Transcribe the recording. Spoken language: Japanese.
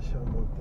足を持って。